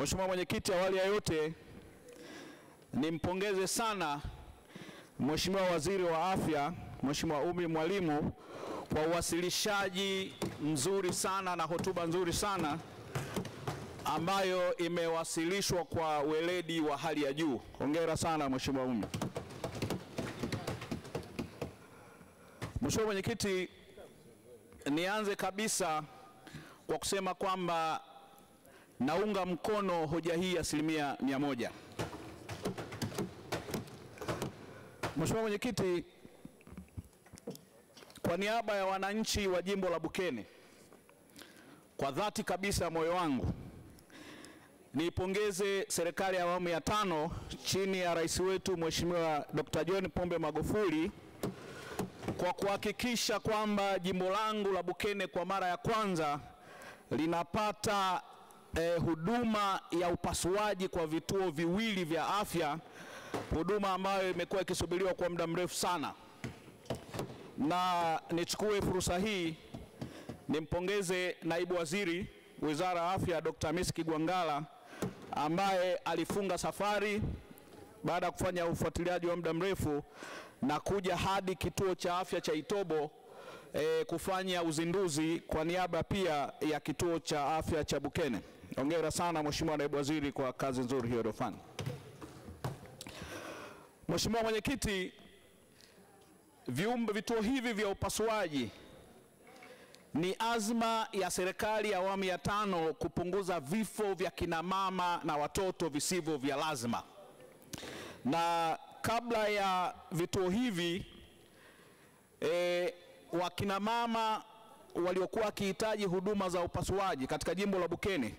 Mheshimiwa Mwenyekiti, awali ya yote nimpongeze sana Mheshimiwa Waziri wa Afya Mheshimiwa Umi Mwalimu kwa uwasilishaji mzuri sana na hotuba nzuri sana ambayo imewasilishwa kwa weledi wa hali ya juu. Hongera sana Mheshimiwa Umi. Mheshimiwa Mwenyekiti, nianze kabisa kwa kusema kwamba naunga mkono hoja hii asilimia mia moja. Mheshimiwa Mwenyekiti, kwa niaba ya wananchi wa jimbo la Bukene, kwa dhati kabisa moyo wangu niipongeze serikali ya awamu ya tano chini ya rais wetu Mheshimiwa Dr. John Pombe Magufuli kwa kuhakikisha kwamba jimbo langu la Bukene kwa mara ya kwanza linapata eh, huduma ya upasuaji kwa vituo viwili vya afya, huduma ambayo imekuwa ikisubiriwa kwa muda mrefu sana. Na nichukue fursa hii nimpongeze naibu waziri Wizara ya Afya Dr. Hamisi Kigwangalla ambaye alifunga safari baada ya kufanya ufuatiliaji wa muda mrefu na kuja hadi kituo cha afya cha Itobo eh, kufanya uzinduzi kwa niaba pia ya kituo cha afya cha Bukene. Hongera sana Mheshimiwa Naibu Waziri kwa kazi nzuri hiyo iliyofanya. Mheshimiwa Mwenyekiti, viumbe vituo hivi vya upasuaji ni azma ya serikali ya awamu ya tano kupunguza vifo vya kina mama na watoto visivyo vya lazima. Na kabla ya vituo hivi e, wakina mama waliokuwa wakihitaji huduma za upasuaji katika jimbo la Bukene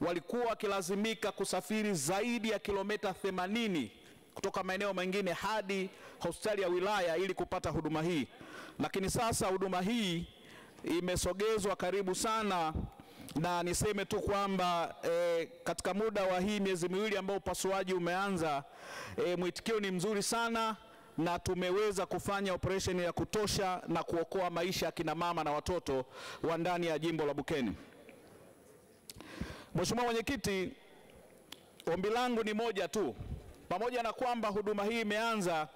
walikuwa wakilazimika kusafiri zaidi ya kilomita 80 kutoka maeneo mengine hadi hospitali ya wilaya ili kupata huduma hii, lakini sasa huduma hii imesogezwa karibu sana, na niseme tu kwamba e, katika muda wa hii miezi miwili ambao upasuaji umeanza, e, mwitikio ni mzuri sana na tumeweza kufanya operesheni ya kutosha na kuokoa maisha ya kina mama na watoto wa ndani ya jimbo la Bukene. Mheshimiwa Mwenyekiti, ombi langu ni moja tu, pamoja na kwamba huduma hii imeanza,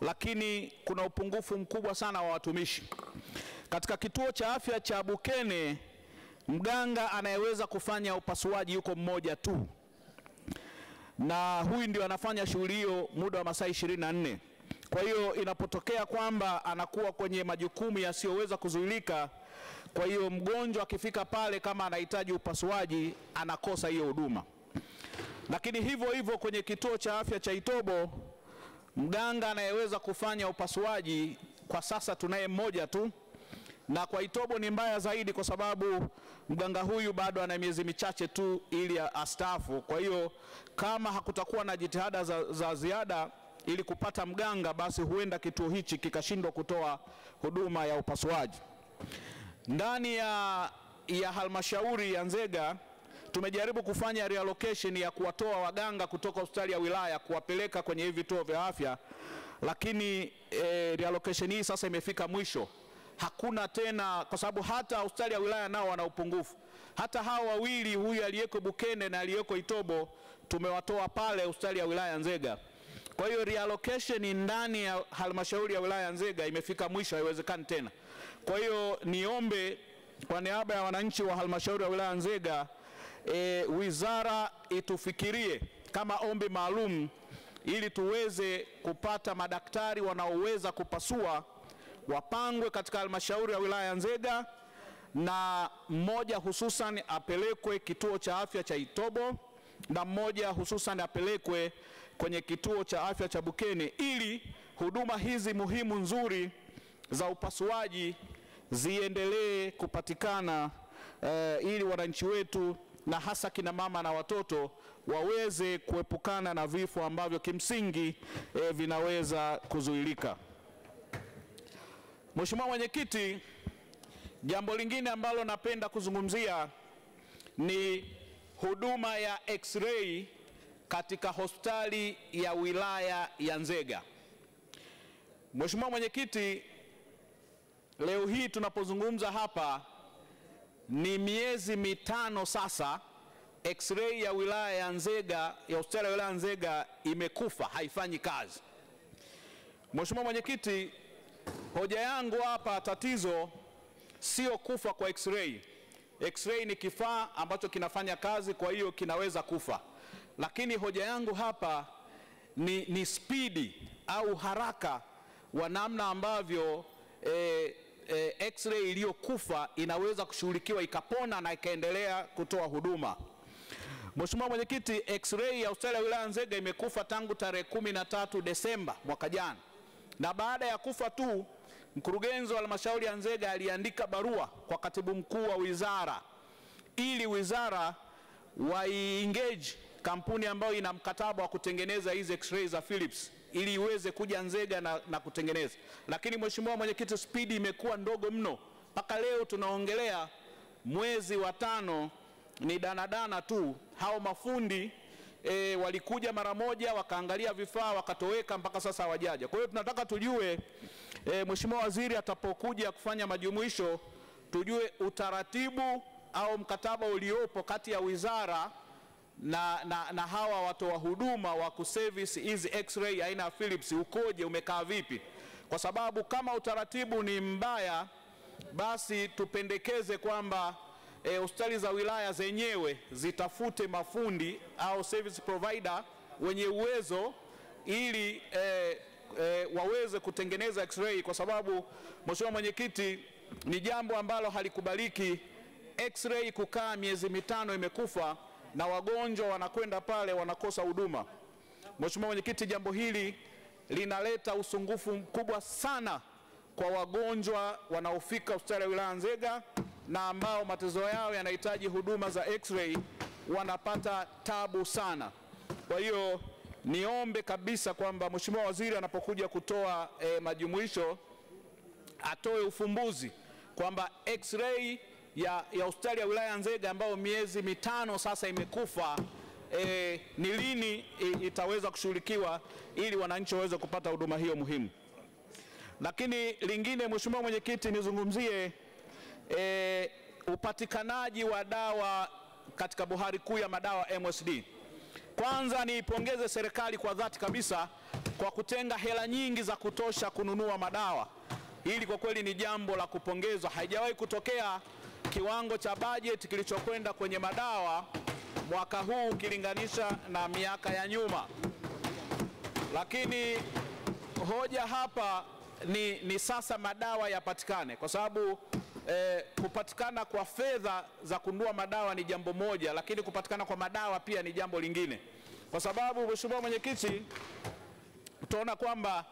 lakini kuna upungufu mkubwa sana wa watumishi katika kituo cha afya cha Bukene. Mganga anayeweza kufanya upasuaji yuko mmoja tu, na huyu ndio anafanya shughuli hiyo muda wa masaa 24. Kwa hiyo inapotokea kwamba anakuwa kwenye majukumu yasiyoweza kuzuilika, kwa hiyo mgonjwa akifika pale kama anahitaji upasuaji anakosa hiyo huduma. Lakini hivyo hivyo kwenye kituo cha afya cha Itobo, mganga anayeweza kufanya upasuaji kwa sasa tunaye mmoja tu, na kwa Itobo ni mbaya zaidi kwa sababu mganga huyu bado ana miezi michache tu ili astaafu. Kwa hiyo kama hakutakuwa na jitihada za, za ziada ili kupata mganga, basi huenda kituo hichi kikashindwa kutoa huduma ya upasuaji. Ndani ya, ya halmashauri ya Nzega tumejaribu kufanya reallocation ya kuwatoa waganga kutoka hospitali ya wilaya kuwapeleka kwenye hivi vituo vya afya, lakini e, reallocation hii sasa imefika mwisho. Hakuna tena, kwa sababu hata hospitali ya wilaya nao wana upungufu. Hata hawa wawili, huyu aliyeko Bukene na aliyeko Itobo, tumewatoa pale hospitali ya wilaya Nzega. Kwa hiyo reallocation ndani ya halmashauri ya wilaya Nzega imefika mwisho, haiwezekani tena. Kwa hiyo niombe kwa niaba ya wananchi wa halmashauri ya wilaya Nzega, e, wizara itufikirie kama ombi maalum ili tuweze kupata madaktari wanaoweza kupasua wapangwe katika halmashauri ya wilaya ya Nzega na mmoja hususan apelekwe kituo cha afya cha Itobo na mmoja hususan apelekwe kwenye kituo cha afya cha Bukene ili huduma hizi muhimu nzuri za upasuaji ziendelee kupatikana uh, ili wananchi wetu na hasa kina mama na watoto waweze kuepukana na vifo ambavyo kimsingi eh, vinaweza kuzuilika. Mheshimiwa Mwenyekiti, jambo lingine ambalo napenda kuzungumzia ni huduma ya x-ray katika hospitali ya wilaya ya Nzega. Mheshimiwa Mwenyekiti, leo hii tunapozungumza hapa ni miezi mitano sasa x-ray ya wilaya ya Nzega ya hospitali ya wilaya ya Nzega imekufa, haifanyi kazi. Mheshimiwa Mwenyekiti, hoja yangu hapa, tatizo sio kufa kwa x-ray. X-ray ni kifaa ambacho kinafanya kazi, kwa hiyo kinaweza kufa, lakini hoja yangu hapa ni, ni spidi au haraka wa namna ambavyo eh, eh, x-ray iliyokufa inaweza kushughulikiwa ikapona na ikaendelea kutoa huduma. Mheshimiwa Mwenyekiti, x-ray ya hospitali ya wilaya Nzega imekufa tangu tarehe kumi na tatu Desemba mwaka jana, na baada ya kufa tu mkurugenzi wa halmashauri ya Nzega aliandika barua kwa katibu mkuu wa wizara ili wizara waiengage kampuni ambayo ina mkataba wa kutengeneza hizi x-ray za Philips ili iweze kuja Nzega na, na kutengeneza. Lakini Mheshimiwa Mwenyekiti, spidi imekuwa ndogo mno mpaka leo tunaongelea mwezi wa tano ni danadana tu. Hao mafundi e, walikuja mara moja wakaangalia vifaa wakatoweka, mpaka sasa hawajaja. Kwa hiyo tunataka tujue e, Mheshimiwa Waziri atapokuja kufanya majumuisho tujue utaratibu au mkataba uliopo kati ya wizara na, na, na hawa watoa huduma wa kuservice hizi x-ray aina ya Philips ukoje, umekaa vipi? Kwa sababu kama utaratibu ni mbaya, basi tupendekeze kwamba hospitali e, za wilaya zenyewe zitafute mafundi au service provider wenye uwezo ili e, e, waweze kutengeneza x-ray, kwa sababu Mheshimiwa Mwenyekiti, ni jambo ambalo halikubaliki x-ray kukaa miezi mitano imekufa na wagonjwa wanakwenda pale wanakosa huduma. Mheshimiwa Mwenyekiti, jambo hili linaleta usungufu mkubwa sana kwa wagonjwa wanaofika hospitali ya wilaya Nzega na ambao matatizo yao yanahitaji huduma za x-ray, wanapata tabu sana. Kwa hiyo niombe kabisa kwamba Mheshimiwa Waziri anapokuja kutoa e, majumuisho atoe ufumbuzi kwamba x-ray ya, ya hospitali ya wilaya Nzega ambayo miezi mitano sasa imekufa e, ni lini itaweza kushughulikiwa ili wananchi waweze kupata huduma hiyo muhimu. Lakini lingine, Mheshimiwa Mwenyekiti, nizungumzie e, upatikanaji wa dawa katika bohari kuu ya madawa MSD. Kwanza niipongeze serikali kwa dhati kabisa kwa kutenga hela nyingi za kutosha kununua madawa. Hili kwa kweli ni jambo la kupongezwa, haijawahi kutokea kiwango cha bajeti kilichokwenda kwenye madawa mwaka huu ukilinganisha na miaka ya nyuma. Lakini hoja hapa ni, ni sasa madawa yapatikane, kwa sababu eh, kupatikana kwa fedha za kununua madawa ni jambo moja, lakini kupatikana kwa madawa pia ni jambo lingine, kwa sababu Mheshimiwa Mwenyekiti, utaona kwamba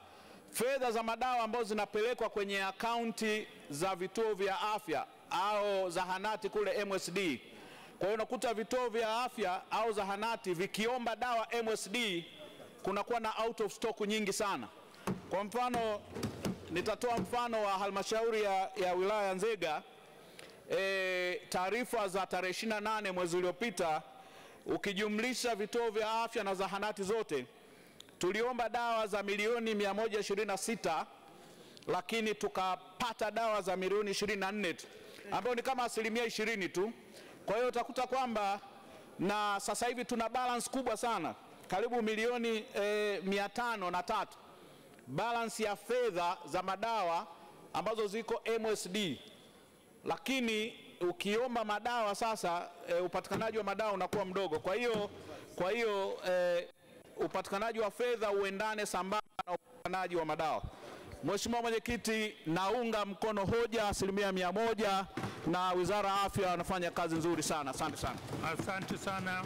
fedha za madawa ambazo zinapelekwa kwenye akaunti za vituo vya afya au zahanati kule MSD. Kwa hiyo unakuta vituo vya afya au zahanati vikiomba dawa MSD, kunakuwa na out of stock nyingi sana. Kwa mfano, nitatoa mfano wa halmashauri ya, ya wilaya ya Nzega. E, taarifa za tarehe 28 mwezi uliopita, ukijumlisha vituo vya afya na zahanati zote, tuliomba dawa za milioni 126 lakini tukapata dawa za milioni 24 tu ambayo ni kama asilimia ishirini tu. Kwa hiyo utakuta kwamba na sasa hivi tuna balance kubwa sana karibu milioni e, mia tano na tatu balance ya fedha za madawa ambazo ziko MSD, lakini ukiomba madawa sasa e, upatikanaji wa madawa unakuwa mdogo. Kwa hiyo kwa hiyo e, upatikanaji wa fedha uendane sambamba na upatikanaji wa madawa. Mheshimiwa Mwenyekiti, naunga mkono hoja asilimia mia moja na Wizara ya Afya wanafanya kazi nzuri sana. Asante sana. Asante sana.